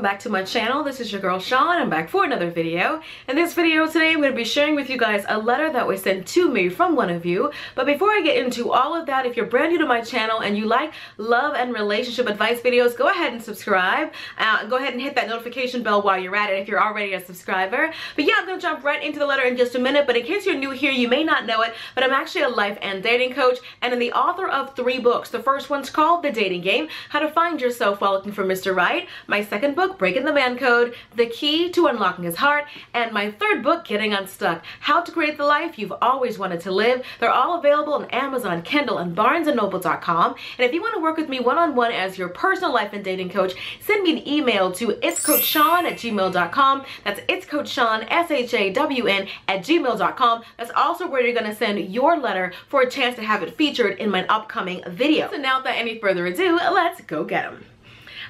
welcome back to my channel. This is your girl Shawn. I'm back for another video. In this video today, I'm going to be sharing with you guys a letter that was sent to me from one of you. But before I get into all of that, if you're brand new to my channel and you like love and relationship advice videos, go ahead and subscribe. Uh, go ahead and hit that notification bell while you're at it if you're already a subscriber. But yeah, I'm going to jump right into the letter in just a minute. But in case you're new here, you may not know it, but I'm actually a life and dating coach and I'm the author of three books. The first one's called The Dating Game, How to Find Yourself While Looking for Mr. Right. My second book, Breaking the Man Code, The Key to Unlocking His Heart, and my third book, Getting Unstuck, How to Create the Life You've Always Wanted to Live. They're all available on Amazon, Kindle, and BarnesandNoble.com. And if you want to work with me one-on-one -on -one as your personal life and dating coach, send me an email to itscoachshawn at gmail.com. That's itscoachshawn, S-H-A-W-N, at gmail.com. That's also where you're going to send your letter for a chance to have it featured in my upcoming video. So now without any further ado, let's go get them.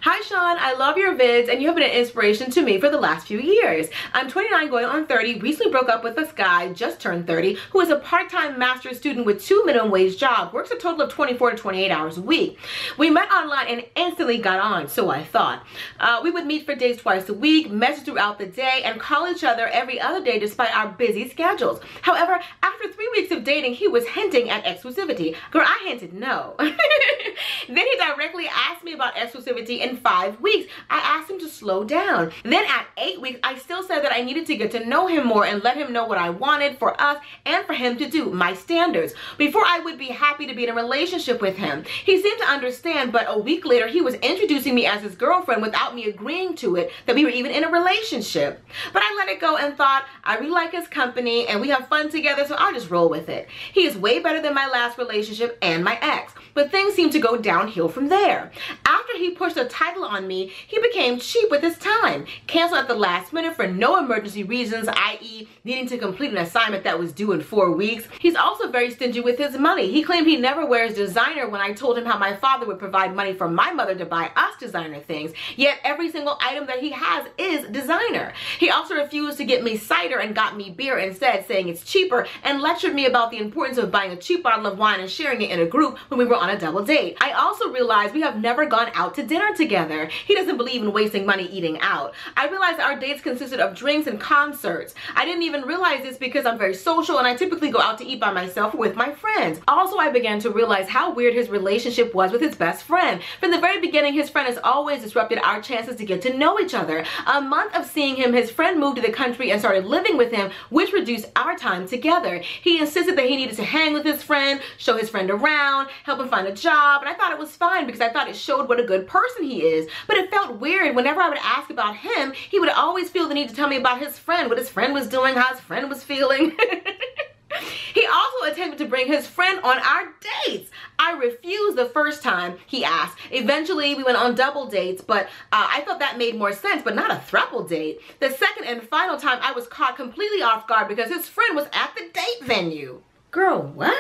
Hi Shawn, I love your vids and you have been an inspiration to me for the last few years. I'm 29 going on 30, recently broke up with this guy, just turned 30, who is a part-time master's student with two minimum wage jobs, works a total of 24 to 28 hours a week. We met online and instantly got on, so I thought. Uh, we would meet for days twice a week, message throughout the day, and call each other every other day despite our busy schedules. However, after three weeks of dating, he was hinting at exclusivity. Girl, I hinted no. then he directly asked me about exclusivity and in five weeks. I asked him to slow down. Then at eight weeks, I still said that I needed to get to know him more and let him know what I wanted for us and for him to do, my standards, before I would be happy to be in a relationship with him. He seemed to understand, but a week later, he was introducing me as his girlfriend without me agreeing to it, that we were even in a relationship. But I let it go and thought, I really like his company and we have fun together, so I'll just roll with it. He is way better than my last relationship and my ex, but things seemed to go downhill from there. After he pushed a title on me, he became cheap with his time. Canceled at the last minute for no emergency reasons, i.e. needing to complete an assignment that was due in four weeks. He's also very stingy with his money. He claimed he never wears designer when I told him how my father would provide money for my mother to buy us designer things. Yet every single item that he has is designer. He also refused to get me cider and got me beer instead, saying it's cheaper, and lectured me about the importance of buying a cheap bottle of wine and sharing it in a group when we were on a double date. I also realized we have never gone out to dinner together together. He doesn't believe in wasting money eating out. I realized our dates consisted of drinks and concerts. I didn't even realize this because I'm very social and I typically go out to eat by myself with my friends. Also, I began to realize how weird his relationship was with his best friend. From the very beginning, his friend has always disrupted our chances to get to know each other. A month of seeing him, his friend moved to the country and started living with him, which reduced our time together. He insisted that he needed to hang with his friend, show his friend around, help him find a job, and I thought it was fine because I thought it showed what a good person he is. But it felt weird. Whenever I would ask about him, he would always feel the need to tell me about his friend, what his friend was doing, how his friend was feeling. He also attempted to bring his friend on our dates. I refused the first time he asked. Eventually, we went on double dates, but uh, I thought that made more sense, but not a throuple date. The second and final time, I was caught completely off guard because his friend was at the date venue. Girl, what?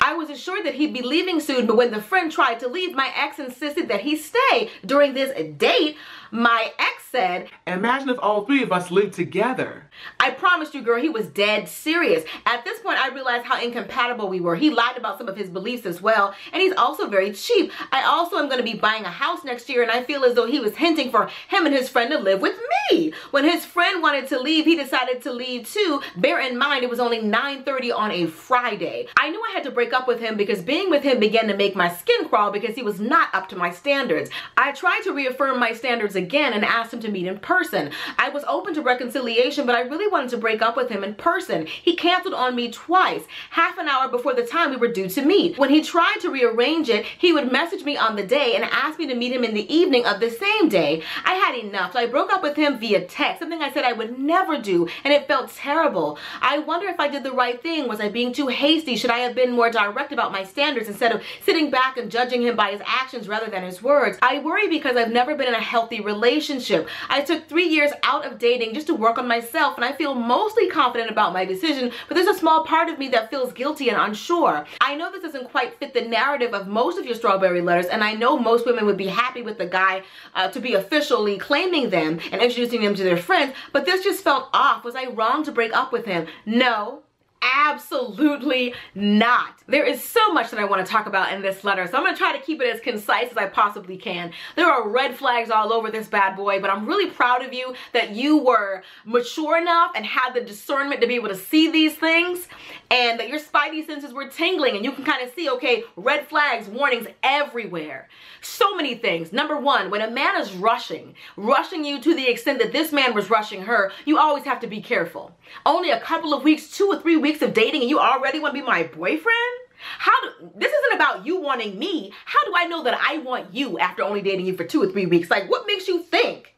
I was assured that he'd be leaving soon, but when the friend tried to leave, my ex insisted that he stay during this date. My ex said, Imagine if all three of us lived together. I promised you, girl, he was dead serious. At this point, I realized how incompatible we were. He lied about some of his beliefs as well, and he's also very cheap. I also am going to be buying a house next year, and I feel as though he was hinting for him and his friend to live with me. When his friend wanted to leave, he decided to leave too. Bear in mind, it was only 9.30 on a Friday. I knew I had to break up with him because being with him began to make my skin crawl because he was not up to my standards. I tried to reaffirm my standards again and asked him to meet in person. I was open to reconciliation, but I really wanted to break up with him in person. He canceled on me twice, half an hour before the time we were due to meet. When he tried to rearrange it, he would message me on the day and ask me to meet him in the evening of the same day. I had enough, so I broke up with him via text, something I said I would never do, and it felt terrible. I wonder if I did the right thing. Was I being too hasty? Should I have been more direct about my standards instead of sitting back and judging him by his actions rather than his words? I worry because I've never been in a healthy relationship. I took three years out of dating just to work on myself, and I feel mostly confident about my decision, but there's a small part of me that feels guilty and unsure. I know this doesn't quite fit the narrative of most of your strawberry letters, and I know most women would be happy with the guy uh, to be officially claiming them and introducing them to their friends, but this just felt off. Was I wrong to break up with him? No, Absolutely not. There is so much that I want to talk about in this letter, so I'm going to try to keep it as concise as I possibly can. There are red flags all over this bad boy, but I'm really proud of you that you were mature enough and had the discernment to be able to see these things and that your spidey senses were tingling and you can kind of see, okay, red flags, warnings everywhere. So many things. Number one, when a man is rushing, rushing you to the extent that this man was rushing her, you always have to be careful. Only a couple of weeks, two or three weeks of dating and you already want to be my boyfriend? How do, this isn't about you wanting me. How do I know that I want you after only dating you for two or three weeks? Like, what makes you think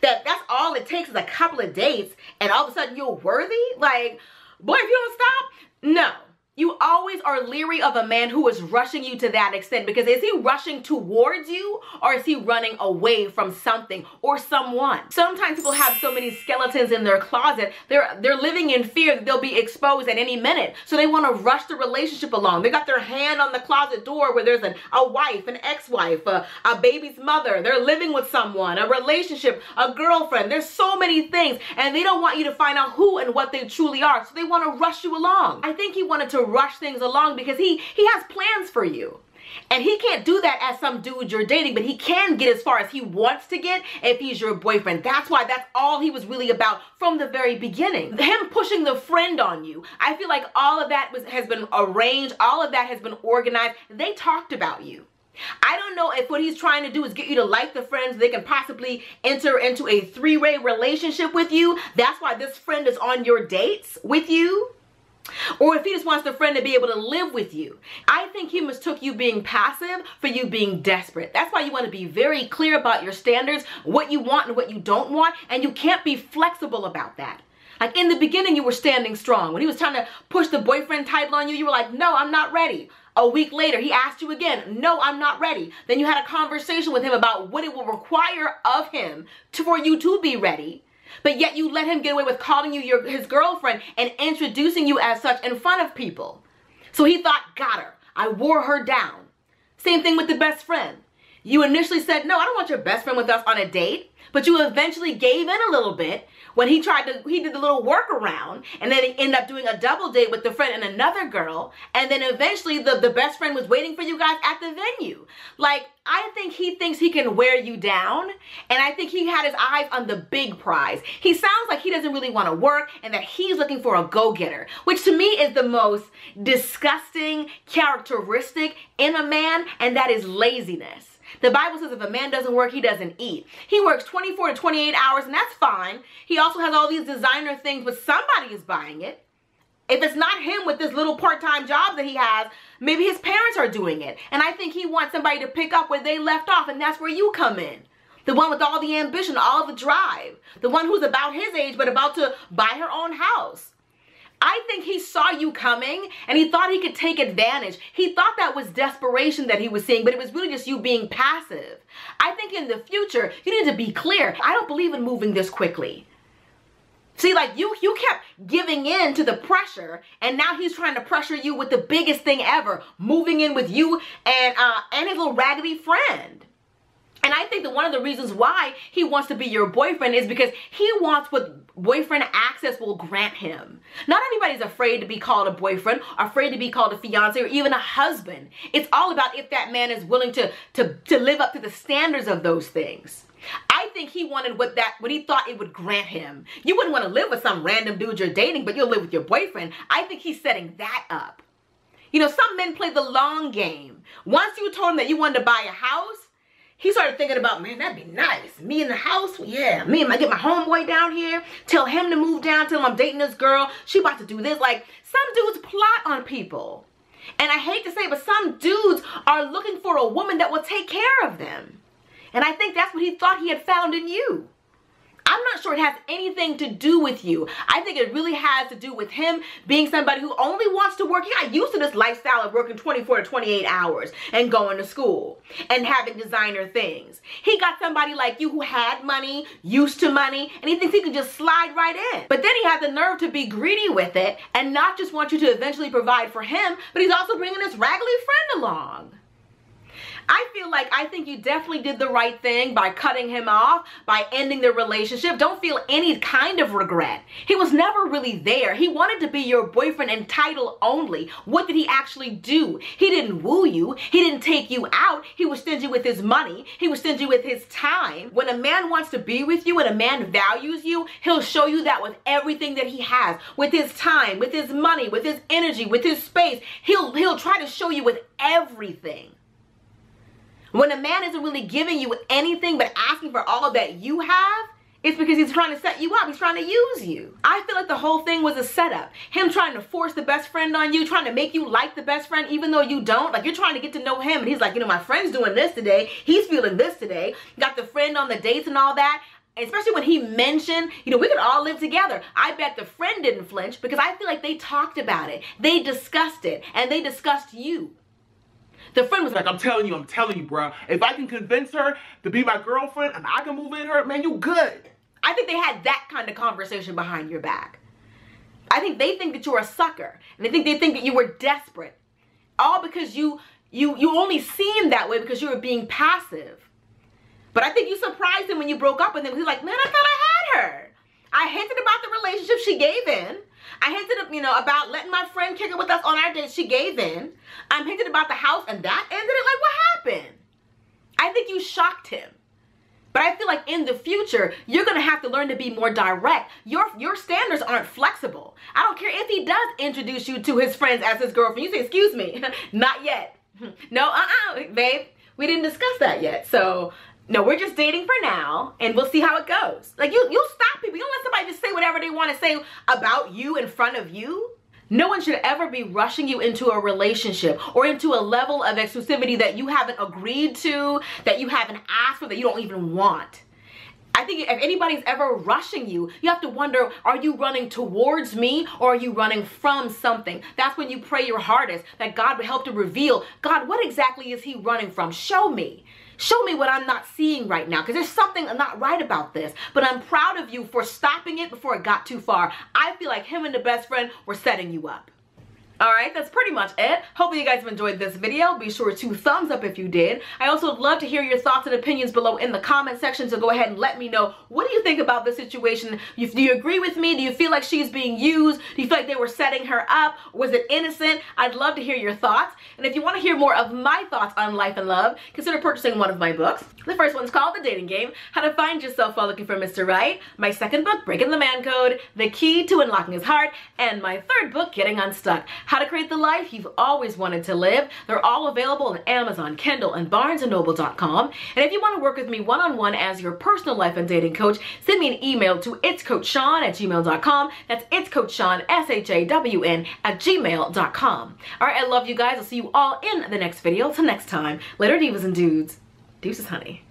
that that's all it takes is a couple of dates and all of a sudden you're worthy? Like, boy, if you don't stop, no. You always are leery of a man who is rushing you to that extent because is he rushing towards you or is he running away from something or someone? Sometimes people have so many skeletons in their closet, they're they're living in fear that they'll be exposed at any minute. So they want to rush the relationship along. They got their hand on the closet door where there's an, a wife, an ex-wife, a, a baby's mother, they're living with someone, a relationship, a girlfriend. There's so many things and they don't want you to find out who and what they truly are. So they want to rush you along. I think he wanted to rush things along because he he has plans for you. And he can't do that as some dude you're dating, but he can get as far as he wants to get if he's your boyfriend. That's why that's all he was really about from the very beginning. Him pushing the friend on you. I feel like all of that was, has been arranged. All of that has been organized. They talked about you. I don't know if what he's trying to do is get you to like the friends. They can possibly enter into a three-way relationship with you. That's why this friend is on your dates with you. Or if he just wants the friend to be able to live with you. I think he mistook you being passive for you being desperate. That's why you want to be very clear about your standards, what you want and what you don't want, and you can't be flexible about that. Like in the beginning, you were standing strong. When he was trying to push the boyfriend title on you, you were like, no, I'm not ready. A week later, he asked you again, no, I'm not ready. Then you had a conversation with him about what it will require of him to, for you to be ready. But yet you let him get away with calling you your, his girlfriend and introducing you as such in front of people. So he thought, got her. I wore her down. Same thing with the best friend. You initially said, no, I don't want your best friend with us on a date. But you eventually gave in a little bit when he tried to, he did the little workaround and then he ended up doing a double date with the friend and another girl. And then eventually the, the best friend was waiting for you guys at the venue. Like, I think he thinks he can wear you down. And I think he had his eyes on the big prize. He sounds like he doesn't really want to work and that he's looking for a go-getter, which to me is the most disgusting characteristic in a man. And that is laziness. The Bible says if a man doesn't work, he doesn't eat. He works 24 to 28 hours, and that's fine. He also has all these designer things, but somebody is buying it. If it's not him with this little part-time job that he has, maybe his parents are doing it. And I think he wants somebody to pick up where they left off, and that's where you come in. The one with all the ambition, all the drive. The one who's about his age, but about to buy her own house. I think he saw you coming and he thought he could take advantage. He thought that was desperation that he was seeing, but it was really just you being passive. I think in the future, you need to be clear. I don't believe in moving this quickly. See, like you, you kept giving in to the pressure, and now he's trying to pressure you with the biggest thing ever, moving in with you and uh, and his little raggedy friend. And I think that one of the reasons why he wants to be your boyfriend is because he wants what boyfriend access will grant him. Not anybody's afraid to be called a boyfriend, afraid to be called a fiance, or even a husband. It's all about if that man is willing to, to, to live up to the standards of those things. I think he wanted what that what he thought it would grant him. You wouldn't want to live with some random dude you're dating, but you'll live with your boyfriend. I think he's setting that up. You know, some men play the long game. Once you told him that you wanted to buy a house, he started thinking about, man, that'd be nice. Me in the house, yeah. Me and my get my homeboy down here, tell him to move down, tell him I'm dating this girl. She about to do this. Like, some dudes plot on people. And I hate to say, but some dudes are looking for a woman that will take care of them. And I think that's what he thought he had found in you. I'm not sure it has anything to do with you. I think it really has to do with him being somebody who only wants to work. He got used to this lifestyle of working 24 to 28 hours and going to school and having designer things. He got somebody like you who had money, used to money, and he thinks he can just slide right in. But then he has the nerve to be greedy with it and not just want you to eventually provide for him, but he's also bringing this raggedy friend along. I feel like I think you definitely did the right thing by cutting him off, by ending the relationship. Don't feel any kind of regret. He was never really there. He wanted to be your boyfriend and title only. What did he actually do? He didn't woo you. He didn't take you out. He was stingy with his money. He was stingy with his time. When a man wants to be with you and a man values you, he'll show you that with everything that he has, with his time, with his money, with his energy, with his space. He'll he'll try to show you with everything. When a man isn't really giving you anything but asking for all that you have, it's because he's trying to set you up. He's trying to use you. I feel like the whole thing was a setup. Him trying to force the best friend on you, trying to make you like the best friend even though you don't. Like you're trying to get to know him and he's like, you know, my friend's doing this today. He's feeling this today. Got the friend on the dates and all that. Especially when he mentioned, you know, we could all live together. I bet the friend didn't flinch because I feel like they talked about it. They discussed it and they discussed you. The friend was like, I'm telling you, I'm telling you, bro. If I can convince her to be my girlfriend and I can move in her, man, you good. I think they had that kind of conversation behind your back. I think they think that you're a sucker. And they think they think that you were desperate. All because you you you only seemed that way because you were being passive. But I think you surprised him when you broke up with him. He's like, man, I thought I had her. I hinted about the relationship she gave in. I hinted, you know, about letting my friend kick it with us on our date. She gave in. I'm hinted about the house and that ended it. Like, what happened? I think you shocked him. But I feel like in the future, you're gonna have to learn to be more direct. Your your standards aren't flexible. I don't care if he does introduce you to his friends as his girlfriend. You say, excuse me, not yet. no, uh-uh, babe, we didn't discuss that yet. So no, we're just dating for now and we'll see how it goes. Like you, you'll stop people. You don't let somebody just say whatever they want to say about you in front of you. No one should ever be rushing you into a relationship or into a level of exclusivity that you haven't agreed to, that you haven't asked for, that you don't even want. I think if anybody's ever rushing you, you have to wonder, are you running towards me or are you running from something? That's when you pray your hardest that God would help to reveal, God, what exactly is he running from? Show me. Show me what I'm not seeing right now because there's something not right about this. But I'm proud of you for stopping it before it got too far. I feel like him and the best friend were setting you up. Alright, that's pretty much it. Hopefully you guys have enjoyed this video. Be sure to thumbs up if you did. I also would love to hear your thoughts and opinions below in the comment section, so go ahead and let me know. What do you think about this situation? Do you agree with me? Do you feel like she's being used? Do you feel like they were setting her up? Was it innocent? I'd love to hear your thoughts. And if you want to hear more of my thoughts on life and love, consider purchasing one of my books. The first one's called The Dating Game, How to Find Yourself While Looking for Mr. Right. My second book, Breaking the Man Code, The Key to Unlocking His Heart. And my third book, Getting Unstuck, How to Create the Life you've always wanted to live. They're all available on Amazon, Kindle, and BarnesandNoble.com. And if you want to work with me one-on-one -on -one as your personal life and dating coach, send me an email to itscoachshawn at gmail.com. That's itscoachshawn, S-H-A-W-N, at gmail.com. All right, I love you guys. I'll see you all in the next video. Till next time, later divas and dudes. Deuces, honey.